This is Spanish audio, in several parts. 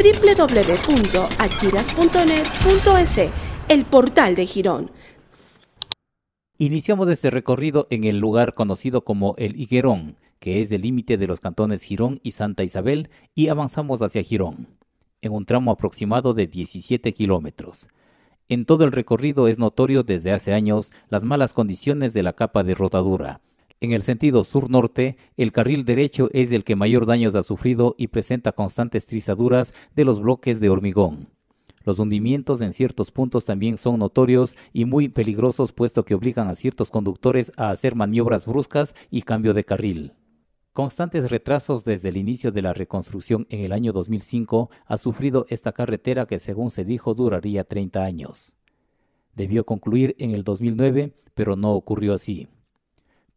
www.achiras.net.es, el portal de Girón. Iniciamos este recorrido en el lugar conocido como el Higuerón, que es el límite de los cantones Girón y Santa Isabel, y avanzamos hacia Girón, en un tramo aproximado de 17 kilómetros. En todo el recorrido es notorio desde hace años las malas condiciones de la capa de rodadura. En el sentido sur-norte, el carril derecho es el que mayor daños ha sufrido y presenta constantes trizaduras de los bloques de hormigón. Los hundimientos en ciertos puntos también son notorios y muy peligrosos puesto que obligan a ciertos conductores a hacer maniobras bruscas y cambio de carril. Constantes retrasos desde el inicio de la reconstrucción en el año 2005 ha sufrido esta carretera que según se dijo duraría 30 años. Debió concluir en el 2009, pero no ocurrió así.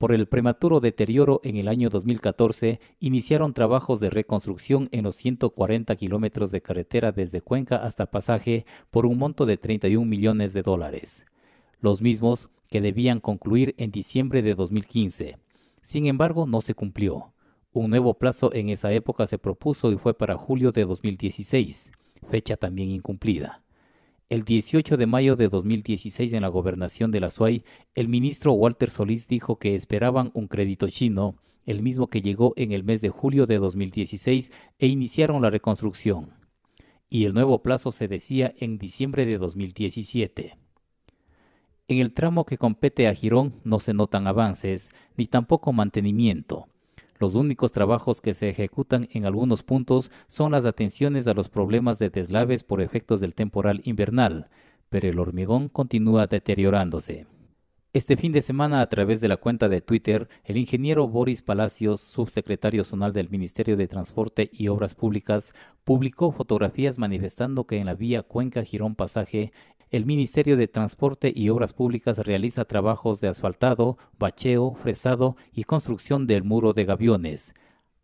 Por el prematuro deterioro en el año 2014, iniciaron trabajos de reconstrucción en los 140 kilómetros de carretera desde Cuenca hasta Pasaje por un monto de 31 millones de dólares, los mismos que debían concluir en diciembre de 2015. Sin embargo, no se cumplió. Un nuevo plazo en esa época se propuso y fue para julio de 2016, fecha también incumplida. El 18 de mayo de 2016 en la gobernación de la SUAY, el ministro Walter Solís dijo que esperaban un crédito chino, el mismo que llegó en el mes de julio de 2016 e iniciaron la reconstrucción. Y el nuevo plazo se decía en diciembre de 2017. En el tramo que compete a Girón no se notan avances, ni tampoco mantenimiento. Los únicos trabajos que se ejecutan en algunos puntos son las atenciones a los problemas de deslaves por efectos del temporal invernal, pero el hormigón continúa deteriorándose. Este fin de semana, a través de la cuenta de Twitter, el ingeniero Boris Palacios, subsecretario zonal del Ministerio de Transporte y Obras Públicas, publicó fotografías manifestando que en la vía Cuenca-Girón Pasaje el Ministerio de Transporte y Obras Públicas realiza trabajos de asfaltado, bacheo, fresado y construcción del muro de gaviones.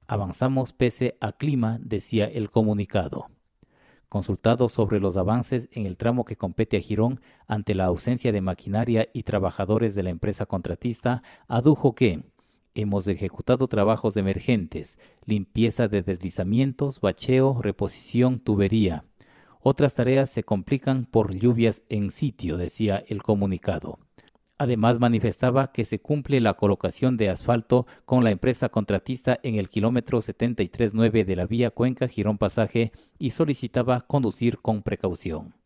Avanzamos pese a clima, decía el comunicado. Consultado sobre los avances en el tramo que compete a Girón ante la ausencia de maquinaria y trabajadores de la empresa contratista, adujo que hemos ejecutado trabajos emergentes, limpieza de deslizamientos, bacheo, reposición, tubería. Otras tareas se complican por lluvias en sitio, decía el comunicado. Además manifestaba que se cumple la colocación de asfalto con la empresa contratista en el kilómetro 73.9 de la vía Cuenca Girón Pasaje y solicitaba conducir con precaución.